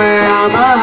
I'm a, I'm.